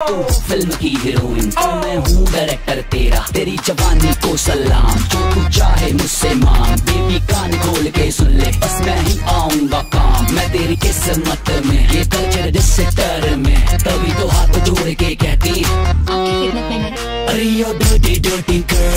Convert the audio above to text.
तू फ़िल्म की हीरोइन। तो मैं हूँ डायरेक्टर तेरा तेरी जवानी को सलाम। जो तू चाहे मुझसे मांग बेबी कान खोल के सुन ले। बस मैं ही आऊँगा काम। मैं तेरी किस्मत में ये कल्चर डिस्टर में। तभी तो हाथ जोड़ के कहती अरे यो डर्टी कर